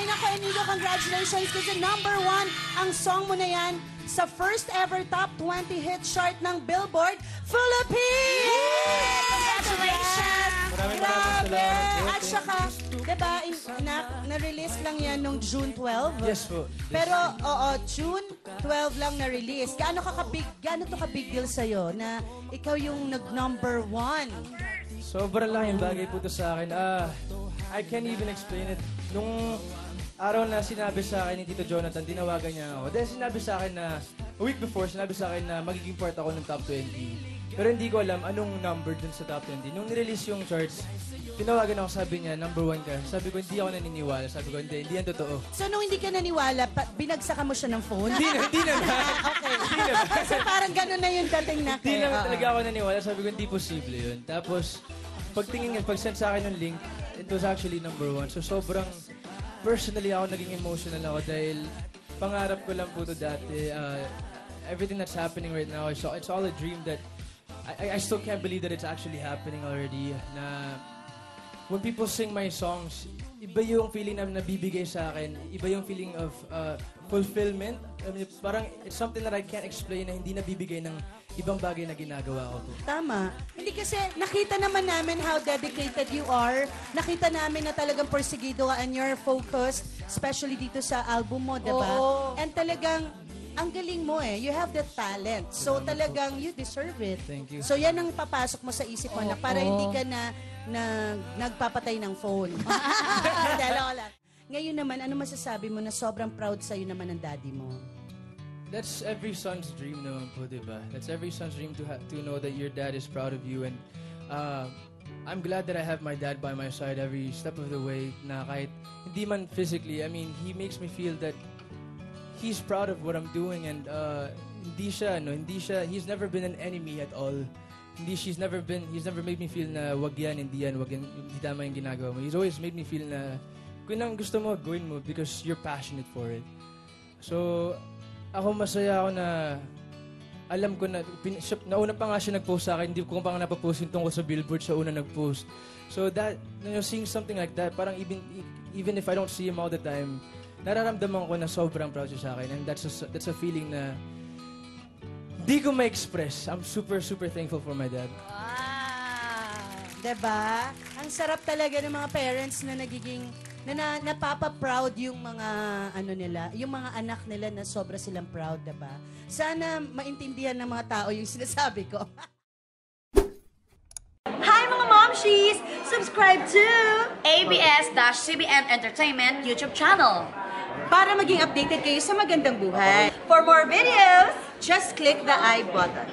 Ay, naku, Enigo, congratulations kasi number one ang song mo na yan sa first ever top 20 hit chart ng Billboard Philippines! Congratulations! Maraming maraming Grabe! salamat. At saka, diba, in- na, na-release lang yan nung June 12? Yes po. Pero, oo, June 12 lang na-release. Gaano ka kabig, gaano to ka-big deal sa'yo na ikaw yung nag-number one? Sobrang laking bagay po to sa akin. Ah, I can't even explain it. Nung araw na sinabi sa akin ni Tito Jonathan, tinawagan niya ako. Dahil sinabi sa akin na, a week before, sinabi sa akin na magiging part ako ng top 20. Pero hindi ko alam anong number dun sa top 20. Nung nirelease yung charts, tinawagan ako, sabi niya, number one ka. Sabi ko, hindi ako naniniwala. Sabi ko, hindi, hindi yan totoo. So, nung hindi ka naniwala, pa, binagsakan mo siya ng phone? Hindi na, hindi naman. okay. Hindi naman. Kasi parang gano'n na yung dating na. Hindi Oo. talaga ako naniwala. Sabi ko, hindi posible yun. Tapos, pagtingin nga, pag-send sa akin ng link, it was actually number one. So, sobrang, personally ako naging emotional ako dahil pangarap ko lang po to dati. Uh, everything that's happening right now, it's, it's all a dream that I, I still can't believe that it's actually happening already. Na when people sing my songs, iba yung feeling na nabibigay sa akin. Iba yung feeling of uh, fulfillment. I mean, parang it's something that I can't explain na hindi nabibigay ng ibang bagay na ginagawa ko po. Tama. Hindi kasi nakita naman namin how dedicated you are. Nakita namin na talagang porsigido ka and you're focused, especially dito sa album mo, di ba? Oo. And talagang, ang galing mo eh. You have the talent. So talagang you deserve it. Thank you. So yan ang papasok mo sa isip mo na para hindi ka na, na nagpapatay ng phone. Lang. Ngayon naman, ano masasabi mo na sobrang proud sa'yo naman ng daddy mo? That's every son's dream naman po, di ba? That's every son's dream to ha- to know that your dad is proud of you and uh, I'm glad that I have my dad by my side every step of the way na kahit hindi man physically, I mean, he makes me feel that he's proud of what I'm doing and uh, hindi siya, no, hindi siya, he's never been an enemy at all. Hindi, she's never been, he's never made me feel na wag yan, hindi yan, wag yan, hindi tama yung ginagawa mo. He's always made me feel na kung gusto mo, gawin mo because you're passionate for it. So, ako masaya ako na alam ko na, pin, siya, nauna pa nga siya nag-post sa akin, hindi ko pa nga napapost yung tungkol sa billboard, siya una nag-post. So that, you know, seeing something like that, parang even, even if I don't see him all the time, nararamdaman ko na sobrang proud siya sa akin. And that's a, that's a feeling na di ko ma-express. I'm super, super thankful for my dad. Wow! Diba? Ang sarap talaga ng mga parents na nagiging na, na napapa-proud yung mga ano nila, yung mga anak nila na sobra silang proud, 'di ba? Sana maintindihan ng mga tao yung sinasabi ko. Hi mga momshies! Subscribe to ABS-CBN Entertainment YouTube channel. Para maging updated kayo sa magandang buhay, For more videos, just click the I button.